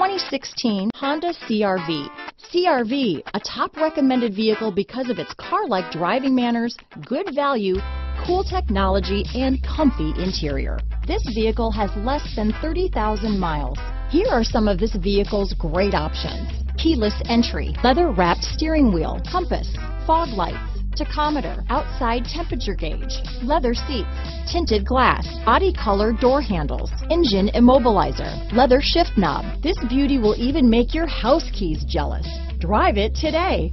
2016 Honda CRV. CRV, a top recommended vehicle because of its car-like driving manners, good value, cool technology, and comfy interior. This vehicle has less than 30,000 miles. Here are some of this vehicle's great options. Keyless entry, leather wrapped steering wheel, compass, fog lights, tachometer, outside temperature gauge, leather seats, tinted glass, body color door handles, engine immobilizer, leather shift knob. This beauty will even make your house keys jealous. Drive it today.